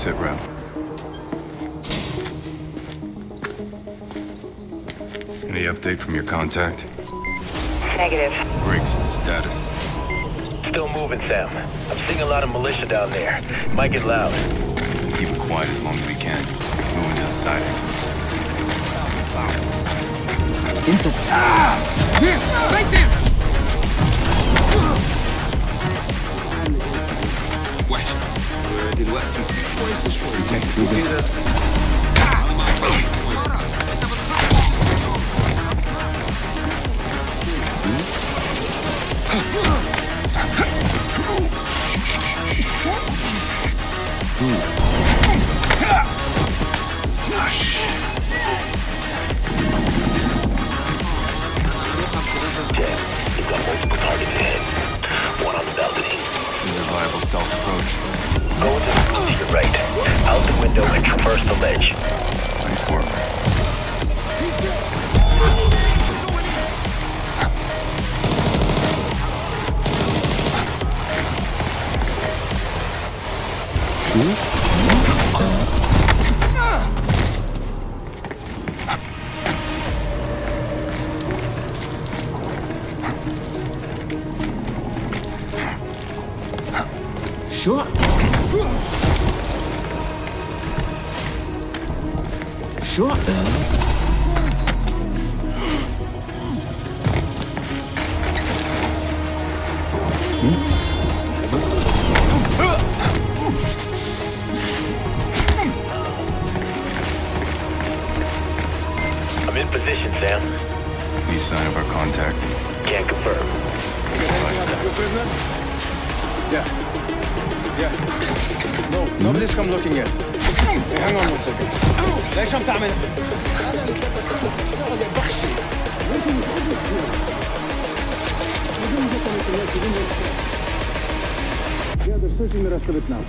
sit rep. Any update from your contact? Negative. Briggs, status. Still moving, Sam. I'm seeing a lot of militia down there. Might get loud. Keep it quiet as long as we can. Moving to the side entrance. Jam, Sure. I'm in position, Sam. Any sign of our contact? Can't confirm. Yeah. Yeah. No, nobody's come looking yet. Hey, hang on one second. ليش عم تعمل؟ Yeah, they're searching the rest of it now.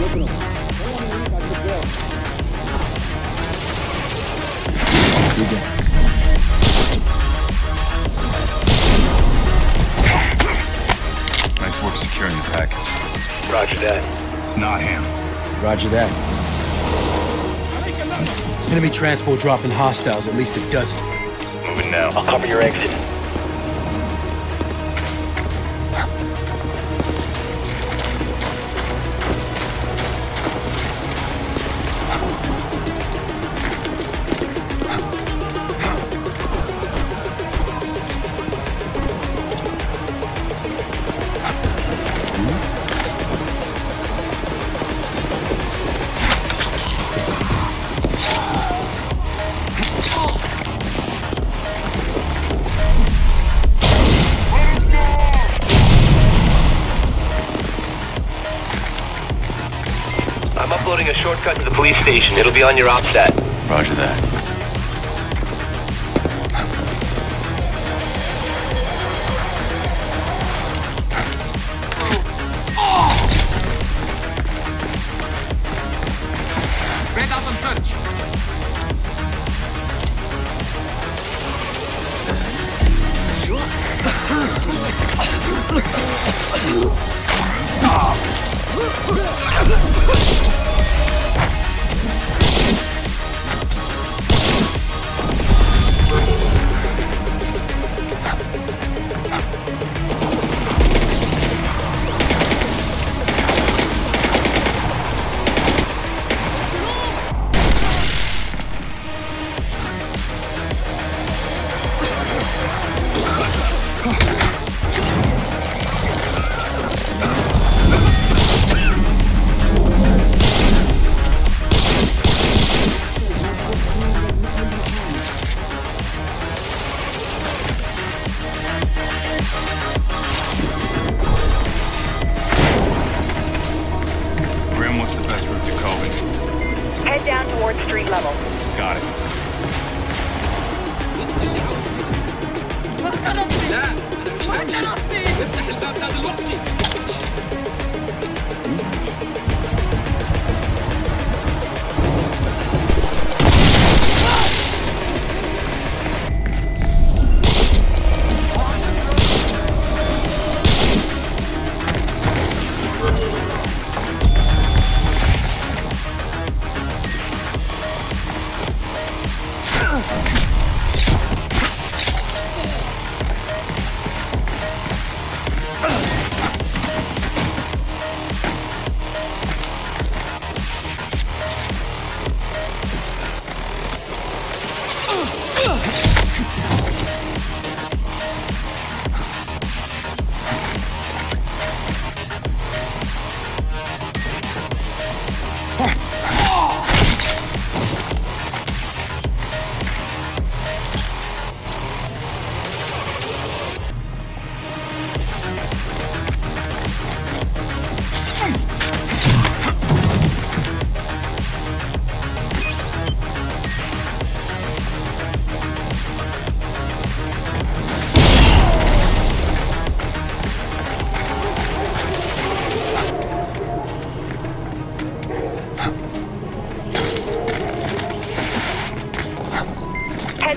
Look it up. Nice that. It's not him. Roger that. Enemy transport dropping hostiles, at least a dozen. Moving now. I'll cover your exit. I'm uploading a shortcut to the police station. It'll be on your op stat. Roger that. Spread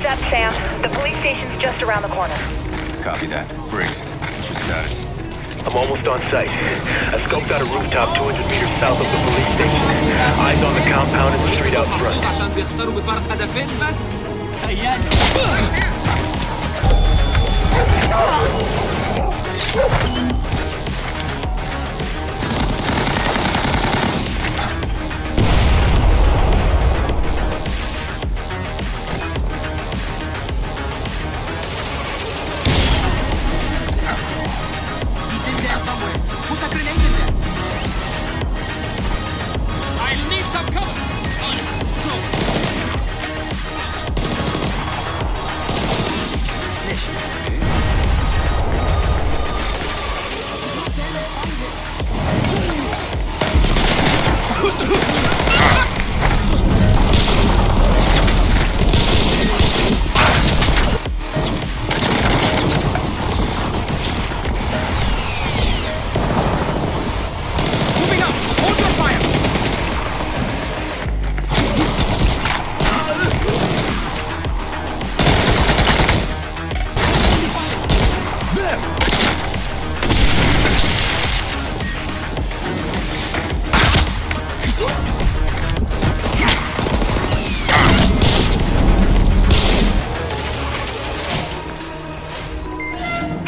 Heads up, Sam. The police station's just around the corner. Copy that. Briggs, what's your status? I'm almost on site. I scoped out a rooftop 200 meters south of the police station. Eyes on the compound and the street out front.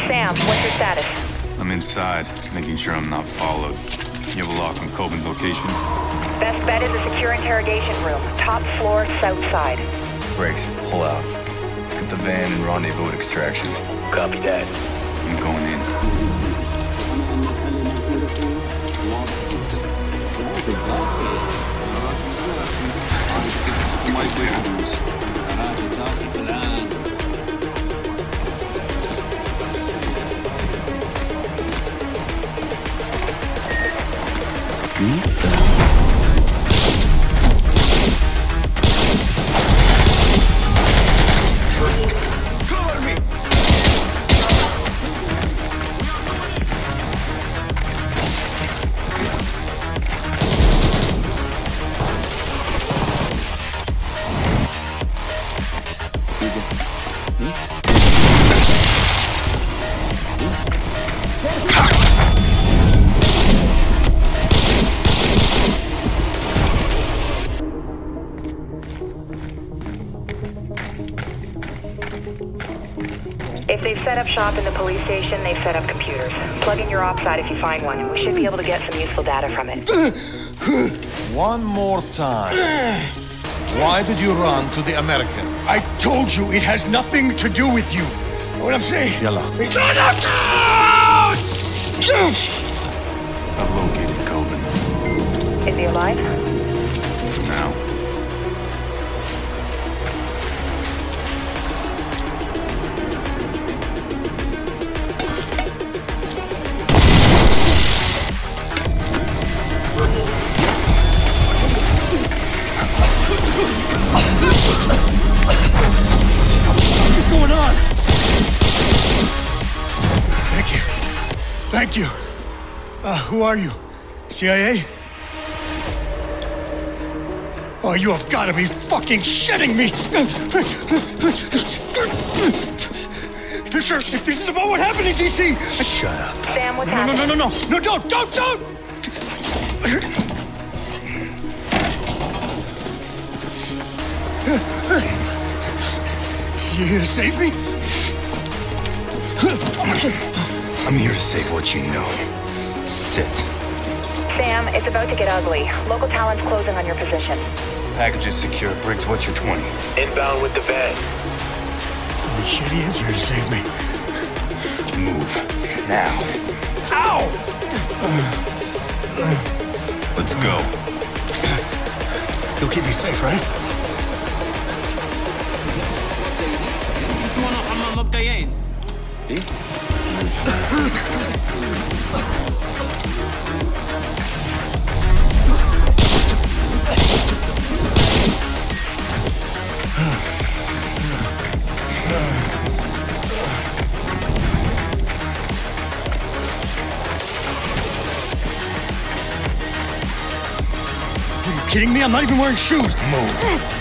Sam, what's your status? I'm inside, making sure I'm not followed. You have a lock on Kobin's location? Best bet is a secure interrogation room. Top floor, south side. Briggs, pull out. Get the van and rendezvous at extraction. Copy that. I'm going in. If they've set up shop in the police station, they've set up computers. Plug in your op site if you find one. We should be able to get some useful data from it. One more time. Why did you run to the Americans? I told you it has nothing to do with you. What I'm saying? Yalla. I've located Kobin. Is he alive? You. Uh, who are you? CIA? Oh, you have got to be fucking shitting me! Fisher, if this is about what happened in DC, Shut up. Sam, what's no, no, no, no, no, no, don't, don't, don't! You here to save me? I'm here to save what you know. Sit. Sam, it's about to get ugly. Local talent's closing on your position. Package is secure. Briggs, what's your 20? Inbound with the van. Holy shit, he is here to save me. Move. Now. Ow! Let's go. You'll keep me safe, right? هم are you kidding me? I'm not even wearing shoes. Move.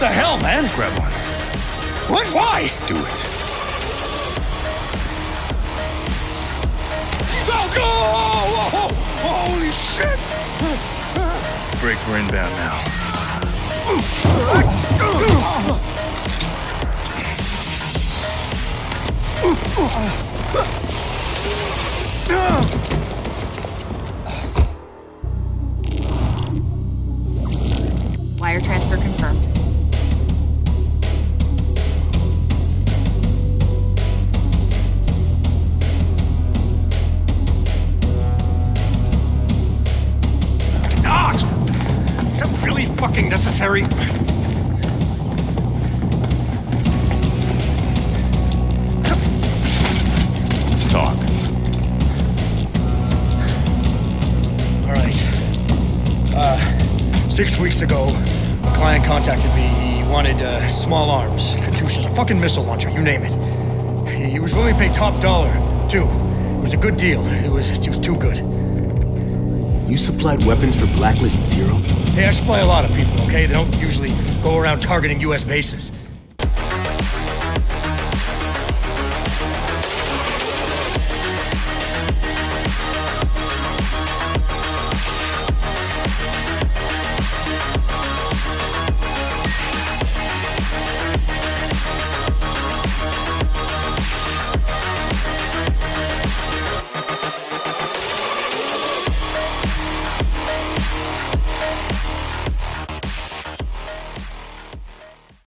The hell, man? Grab one. What? Why? Do it. Go, go! Oh, holy shit! Brakes were inbound now. Wire transfer confirmed. Necessary? Talk. All right. Uh, six weeks ago, a client contacted me. He wanted uh, small arms, Katyusha's, a fucking missile launcher, you name it. He, he was willing to pay top dollar, too. It was a good deal. It was, it was too good. You supplied weapons for Blacklist Zero? Hey, I supply a lot of people, okay? They don't usually go around targeting U.S. bases.